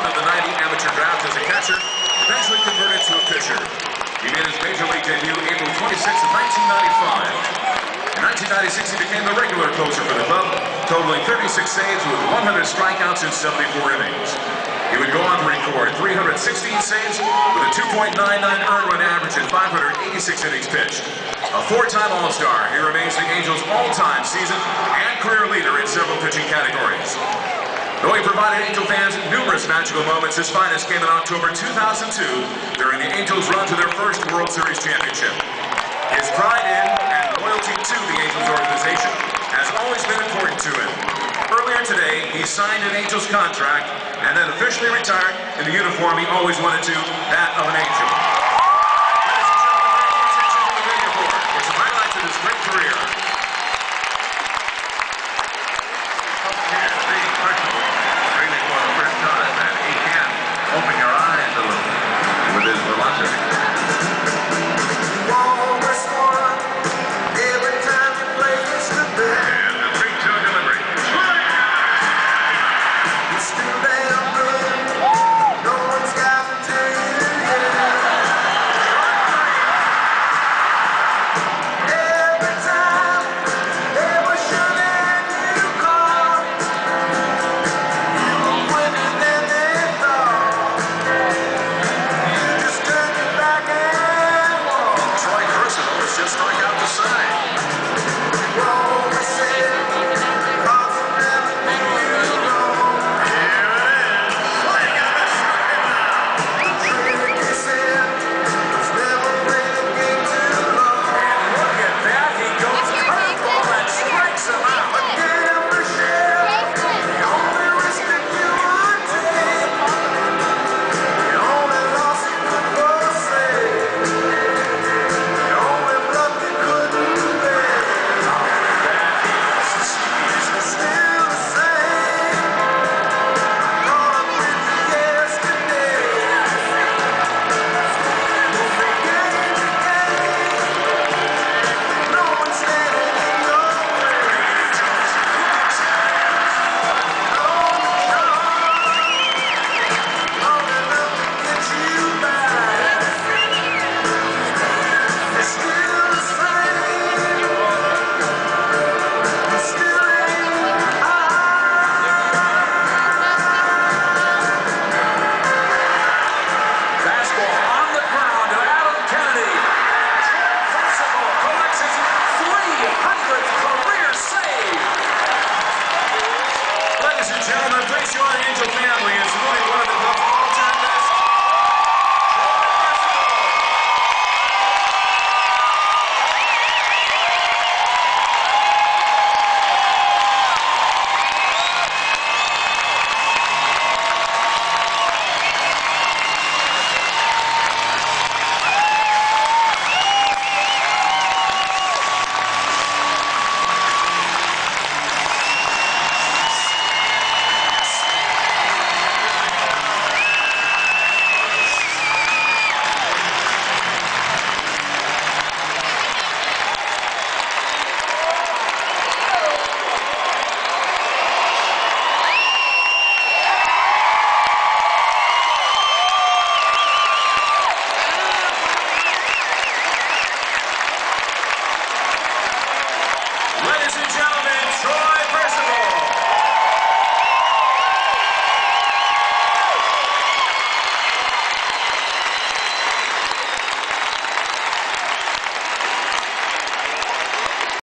of the 90 amateur draft as a catcher, eventually converted to a pitcher. He made his major league debut April 26, 1995. In 1996, he became the regular closer for the club, totaling 36 saves with 100 strikeouts in 74 innings. He would go on to record 316 saves with a 2.99 earned run average in 586 innings pitched. A four-time All-Star, he remains the Angels' all-time season Angel fans numerous magical moments, his finest came in October 2002 during the Angels' run to their first World Series championship. His pride in and loyalty to the Angels organization has always been important to him. Earlier today, he signed an Angels contract and then officially retired in the uniform he always wanted to, that of an Angel. Word